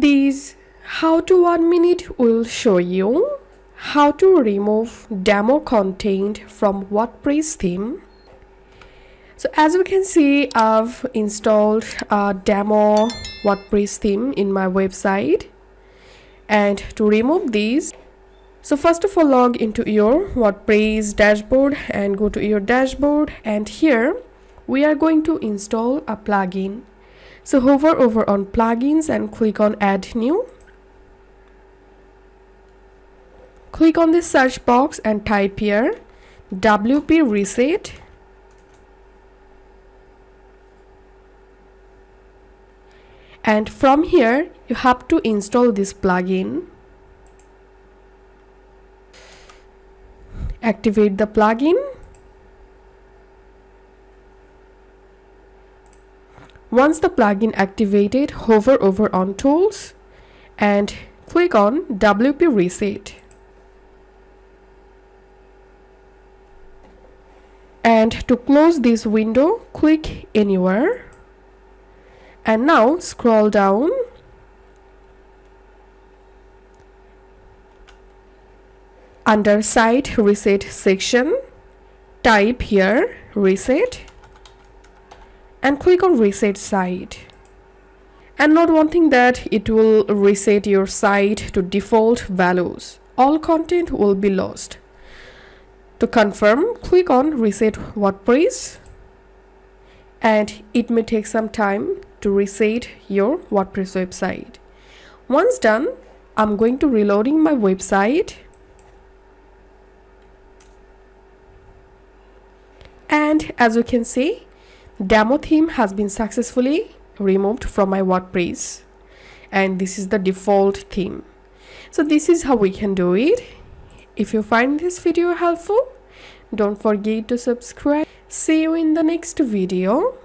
This how to one minute will show you how to remove demo content from WordPress theme. So as we can see, I've installed a demo WordPress theme in my website. And to remove these, so first of all log into your WordPress dashboard and go to your dashboard and here we are going to install a plugin so hover over on plugins and click on add new. Click on this search box and type here WP reset. And from here you have to install this plugin. Activate the plugin Once the plugin activated, hover over on Tools and click on WP Reset. And to close this window, click anywhere. And now scroll down under Site Reset section, type here Reset and click on reset site. And not wanting that it will reset your site to default values. All content will be lost. To confirm click on reset wordpress and it may take some time to reset your wordpress website. Once done i'm going to reloading my website. And as you can see demo theme has been successfully removed from my WordPress and this is the default theme. So this is how we can do it. If you find this video helpful don't forget to subscribe. See you in the next video